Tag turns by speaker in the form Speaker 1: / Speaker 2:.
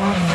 Speaker 1: Amen.